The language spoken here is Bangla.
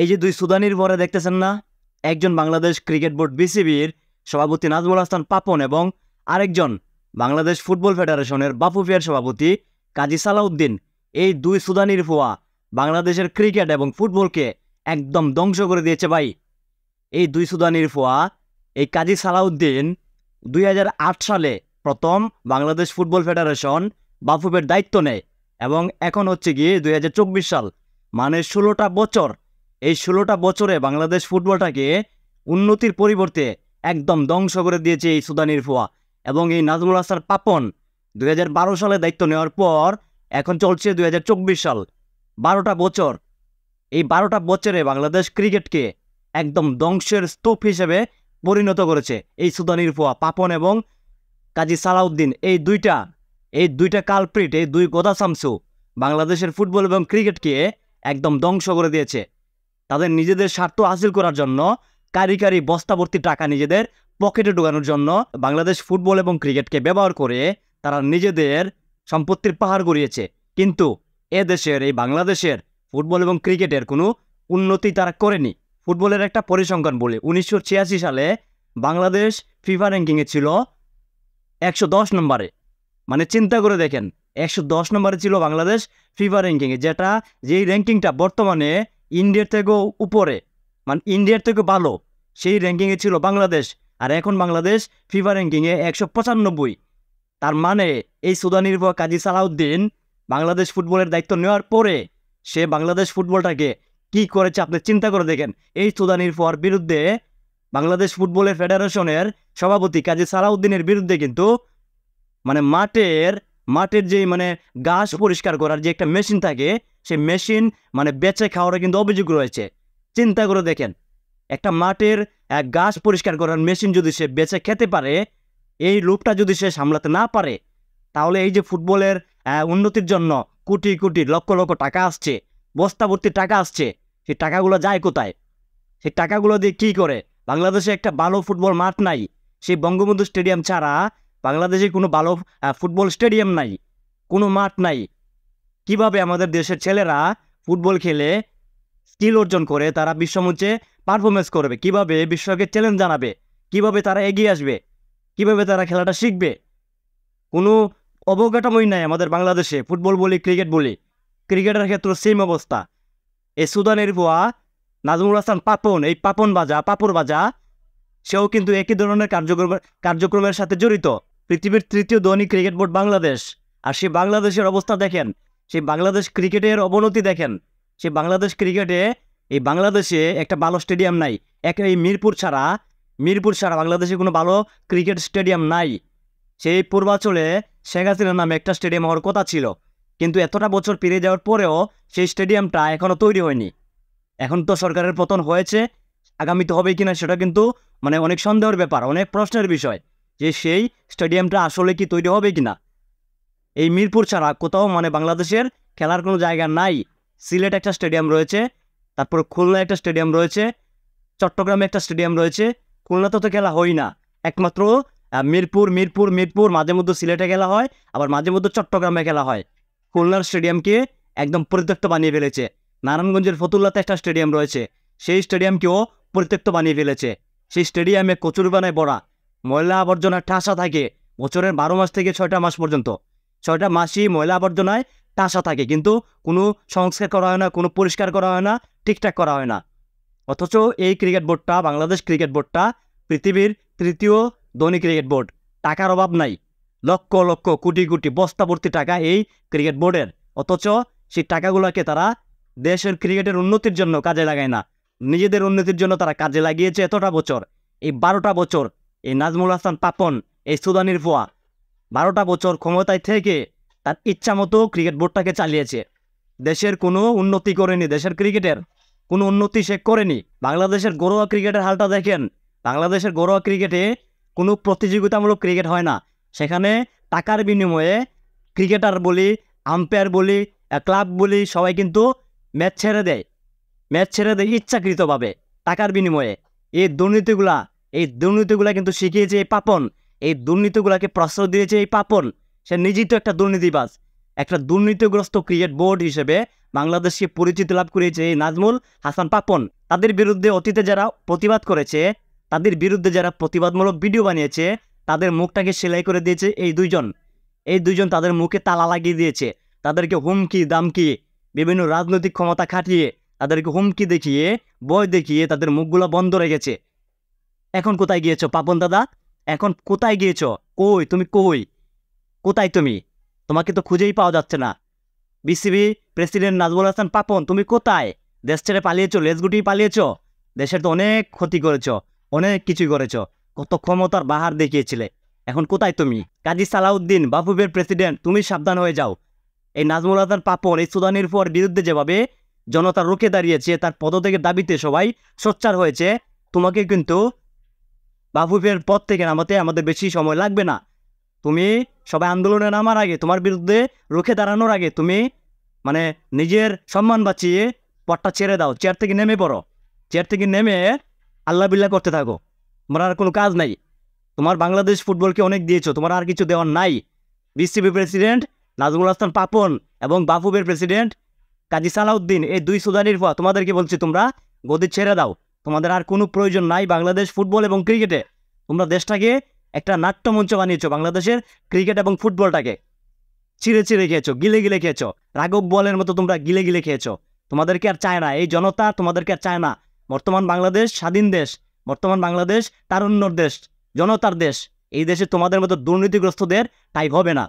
এই যে দুই সুদানির পরে দেখতেছেন না? একজন বাংলাদেশ ক্রিকেট বোর্ড বিসিবির সভাপতি নাজমুল হাসান পাপন এবং আরেকজন বাংলাদেশ ফুটবল ফেডারেশনের বাফুফিয়ার সভাপতি কাজী সালাউদ্দিন। এই দুই সুদানির ফোয়া বাংলাদেশের ক্রিকেট এবং ফুটবলকে একদম ধ্বংস করে দিয়েছে ভাই। এই দুই সুদানির ফোয়া এই কাজী সালাউদ্দিন দুই হাজার আট সালে প্রথম বাংলাদেশ ফুটবল ফেডারেশন বাফুফের দায়িত্ব নেয় এবং এখন হচ্ছে গিয়ে দুই হাজার চব্বিশ সাল মানে ষোলোটা বছর এই ষোলোটা বছরে বাংলাদেশ ফুটবলটাকে উন্নতির পরিবর্তে একদম ধ্বংস করে দিয়েছে এই সুদানির ফোয়া এবং এই নাজমুল হাসান পাপন দুই হাজার বারো সালে দায়িত্ব নেওয়ার পর এখন চলছে দু হাজার চব্বিশ সাল। বারোটা বছর। এই বারোটা বছরে বাংলাদেশ ক্রিকেটকে একদম ধ্বংসের স্তূপ হিসেবে পরিণত করেছে এই সুদানির ফোয়া পাপন এবং কাজী সালাউদ্দিন। এই দুইটা এই দুইটা কালপ্রিট, এই দুই গোদা সামসু বাংলাদেশের ফুটবল এবং ক্রিকেটকে একদম ধ্বংস করে দিয়েছে। তাদের নিজেদের স্বার্থ হাসিল করার জন্য কারি কারি টাকা নিজেদের পকেটে ঢোকানোর জন্য বাংলাদেশ ফুটবল এবং ক্রিকেটকে ব্যবহার করে তারা নিজেদের সম্পত্তির পাহাড় গড়িয়েছে। কিন্তু এ দেশের, এই বাংলাদেশের ফুটবল এবং ক্রিকেটের কোনো উন্নতি তারা করেনি। ফুটবলের একটা পরিসংখ্যান বলি, উনিশশো ছিয়াশি সালে বাংলাদেশ ফিফা র্যাঙ্কিংয়ে ছিল একশো দশ নম্বরে। মানে চিন্তা করে দেখেন, একশো দশ নম্বরে ছিল বাংলাদেশ ফিফা র্যাঙ্কিংয়ে, যেটা যেই র্যাঙ্কিংটা বর্তমানে ইন্ডিয়ার থেকেও উপরে মানে ইন্ডিয়ার থেকে ভালো। সেই র্যাঙ্কিংয়ে ছিল বাংলাদেশ, আর এখন বাংলাদেশ ফিফা র্যাঙ্কিংয়ে একশো পঁচানব্বই। তার মানে এই সুদানির্ভর কাজী সালাউদ্দিন বাংলাদেশ ফুটবলের দায়িত্ব নেওয়ার পরে সে বাংলাদেশ ফুটবলটাকে কি করেছে আপনি চিন্তা করে দেখেন। এই সুদানির ফোয়ার বিরুদ্ধে বাংলাদেশ ফুটবলের ফেডারেশনের সভাপতি কাজী সালাউদ্দিনের বিরুদ্ধে কিন্তু মানে মাঠের মাঠের যে মানে ঘাস পরিষ্কার করার যে একটা মেশিন থাকে সেই মেশিন মানে বেচে খাওয়ার কিন্তু অভিযোগ রয়েছে। চিন্তা করে দেখেন একটা আহ, ঘাস পরিষ্কার করার মেশিন যদি সে বেচে খেতে পারে এই রূপটা যদি সে সামলাতে না পারে তাহলে এই যে ফুটবলের উন্নতির জন্য কোটি কোটি লক্ষ লক্ষ টাকা আসছে বস্তাভর্তি টাকা আসছে সেই টাকাগুলো যায় কোথায়? সেই টাকাগুলো দিয়ে কী করে? বাংলাদেশে একটা ভালো ফুটবল মাঠ নাই সেই বঙ্গবন্ধু স্টেডিয়াম ছাড়া বাংলাদেশে কোনো ভালো ফুটবল স্টেডিয়াম নাই কোনো মাঠ নাই কীভাবে আমাদের দেশের ছেলেরা ফুটবল খেলে স্কিল অর্জন করে, তারা বিশ্বমঞ্চে পারফরমেন্স করবে, কীভাবে বিশ্বকে চ্যালেঞ্জ জানাবে, কীভাবে তারা এগিয়ে আসবে, কীভাবে তারা খেলাটা শিখবে? কোনো অবকাঠামোই নাই আমাদের বাংলাদেশে, ফুটবল বলি, ক্রিকেট বলি। ক্রিকেটের ক্ষেত্রে সেম অবস্থা। এই সুদানের ভুয়া নাজমুল হাসান পাপন, এই পাপন বাজা পাপড় বাজা, সেও কিন্তু একই ধরনের কার্যক্রম, কার্যক্রমের সাথে জড়িত। পৃথিবীর তৃতীয় ধনী ক্রিকেট বোর্ড বাংলাদেশ। আর সেই বাংলাদেশের অবস্থা দেখেন সেই বাংলাদেশ ক্রিকেটের অবনতি দেখেন। সেই বাংলাদেশ ক্রিকেটে এই বাংলাদেশে একটা ভালো স্টেডিয়াম নাই। এক এই মিরপুর ছাড়া মিরপুর ছাড়া বাংলাদেশে কোনো ভালো ক্রিকেট স্টেডিয়াম নাই। সেই পূর্বাঞ্চলে শেখ হাসিনার নামে একটা স্টেডিয়াম হওয়ার কথা ছিল। কিন্তু এতটা বছর পেরিয়ে যাওয়ার পরেও সেই স্টেডিয়ামটা এখনও তৈরি হয়নি। এখন তো সরকারের পতন হয়েছে। আগামীতে হবে কিনা সেটা কিন্তু মানে অনেক সন্দেহের ব্যাপার, অনেক প্রশ্নের বিষয় যে সেই স্টেডিয়ামটা আসলে কি তৈরি হবে কিনা। এই মিরপুর ছাড়া কোথাও মানে বাংলাদেশের খেলার কোনো জায়গা নাই। সিলেট একটা স্টেডিয়াম রয়েছে, তারপর খুলনা একটা স্টেডিয়াম রয়েছে, চট্টগ্রামে একটা স্টেডিয়াম রয়েছে। খুলনাতে তো খেলা হয় না। একমাত্র মিরপুর মিরপুর মিরপুর, মাঝে মধ্যে সিলেটে খেলা হয়, আবার মাঝে মধ্যে চট্টগ্রামে খেলা হয়। খুলনার স্টেডিয়ামকে একদম পরিত্যক্ত বানিয়ে ফেলেছে। নারায়ণগঞ্জের ফতুল্লাতে একটা স্টেডিয়াম রয়েছে, সেই স্টেডিয়ামকেও পরিত্যক্ত বানিয়ে ফেলেছে। সেই স্টেডিয়ামে কচুরিপানায় ভরা ময়লা আবর্জনা ঠাসা থাকে বছরের বারো মাস থেকে ছয়টা মাস পর্যন্ত। ছয়টা মাসি ময়লা আবর্জনায় টাসা থাকে, কিন্তু কোনো সংস্কার করা হয় না, কোনো পরিষ্কার করা হয় না, ঠিকঠাক করা হয় না। অথচ এই ক্রিকেট বোর্ডটা, বাংলাদেশ ক্রিকেট বোর্ডটা পৃথিবীর তৃতীয় ধনী ক্রিকেট বোর্ড। টাকার অভাব নাই। লক্ষ লক্ষ কোটি কোটি বস্তাভর্তি টাকা এই ক্রিকেট বোর্ডের। অথচ সেই টাকাগুলোকে তারা দেশের ক্রিকেটের উন্নতির জন্য কাজে লাগায় না। নিজেদের উন্নতির জন্য তারা কাজে লাগিয়েছে এতটা বছর। এই বারোটা বছর এই নাজমুল হাসান পাপন, এই সুদানির ফোয়া বারোটা বছর ক্ষমতায় থেকে তার ইচ্ছা মতো ক্রিকেট বোর্ডটাকে চালিয়েছে। দেশের কোনো উন্নতি করেনি, দেশের ক্রিকেটের কোনো উন্নতি সে করেনি। বাংলাদেশের ঘরোয়া ক্রিকেটের হালটা দেখেন। বাংলাদেশের ঘরোয়া ক্রিকেটে কোনো প্রতিযোগিতামূলক ক্রিকেট হয় না। সেখানে টাকার বিনিময়ে ক্রিকেটার বলি আম্পায়ার বলি ক্লাব বলি, সবাই কিন্তু ম্যাচ ছেড়ে দেয়। ম্যাচ ছেড়ে দেয় ইচ্ছাকৃতভাবে টাকার বিনিময়ে। এই দুর্নীতিগুলা এই দুর্নীতিগুলা কিন্তু শিখিয়েছে এই পাপন। এই দুর্নীতিগুলাকে প্রশ্রয় দিয়েছে এই পাপন সে নিজেই তো একটা দুর্নীতিবাজ। একটা দুর্নীতিগ্রস্ত ক্রিকেট বোর্ড হিসেবে বাংলাদেশকে পরিচিতি লাভ করেছে এই নাজমুল হাসান পাপন। তাদের বিরুদ্ধে অতীতে যারা প্রতিবাদ করেছে, তাদের বিরুদ্ধে যারা প্রতিবাদমূলক ভিডিও বানিয়েছে, তাদের মুখটাকে সেলাই করে দিয়েছে এই দুইজন। এই দুইজন তাদের মুখে তালা লাগিয়ে দিয়েছে। তাদেরকে হুমকি, দামকি, বিভিন্ন রাজনৈতিক ক্ষমতা খাটিয়ে, তাদেরকে হুমকি দেখিয়ে বয় দেখিয়ে তাদের মুখগুলো বন্ধ রেখেছে। এখন কোথায় গিয়েছো পাপন দাদা? এখন কোথায় গিয়েছ? কই? তুমি কই? কোথায় তুমি? তোমাকে তো খুঁজেই পাওয়া যাচ্ছে না। বিসিবি প্রেসিডেন্ট নাজমুল হাসান পাপন, তুমি কোথায়? দেশ ছেড়ে পালিয়েছো লেজ পালিয়েছো? দেশের তো অনেক ক্ষতি করেছ, অনেক কিছুই করেছ। কত ক্ষমতার বাহার দেখিয়েছিলে। এখন কোথায় তুমি? কাজী সালাউদ্দিন বাফুবের প্রেসিডেন্ট, তুমি সাবধান হয়ে যাও। এই নাজমুল হাসান পাপন, এই সুদানির পর বিরুদ্ধে যেভাবে জনতা রুখে দাঁড়িয়েছে, তার পদত্যাগের দাবিতে সবাই সোচ্চার হয়েছে, তোমাকে কিন্তু বাফুফের পদ থেকে নামাতে আমাদের বেশি সময় লাগবে না। তুমি সবাই আন্দোলনে নামার আগে, তোমার বিরুদ্ধে রুখে দাঁড়ানোর আগে তুমি মানে নিজের সম্মান বাঁচিয়ে পটটা ছেড়ে দাও। চেয়ার থেকে নেমে পড়ো। চেয়ার থেকে নেমে আল্লাহ বিল্লাহ করতে থাকো। তোমার আর কোনো কাজ নাই। তোমার বাংলাদেশ ফুটবলকে অনেক দিয়েছ, তোমার আর কিছু দেওয়ার নাই। বিসিবি প্রেসিডেন্ট নাজমুল হাসান পাপন এবং বাফুবের প্রেসিডেন্ট কাজী সালাউদ্দিন, এই দুই সুদানির পর তোমাদেরকে বলছি তোমরা গদি ছেড়ে দাও। তোমাদের আর কোনো প্রয়োজন নাই বাংলাদেশ ফুটবল এবং ক্রিকেটে। তোমরা দেশটাকে একটা নাট্যমঞ্চ বানিয়েছো, বাংলাদেশের ক্রিকেট এবং ফুটবলটাকে। চিড়ে চিড়ে খেয়েছো, গিলে গিলে খেয়েছো, রাঘব বলের মতো তোমরা গিলে গিলে খেয়েছো। তোমাদেরকে আর চায় না, এই জনতা তোমাদেরকে আর চায় না। বর্তমান বাংলাদেশ স্বাধীন দেশ, বর্তমান বাংলাদেশ তারুণ্যর দেশ, জনতার দেশ। এই দেশে তোমাদের মতো দুর্নীতিগ্রস্তদের তাই হবে না।